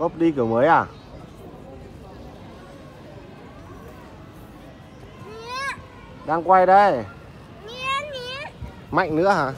Cốp đi kiểu mới à? Đang quay đây. Mạnh nữa hả?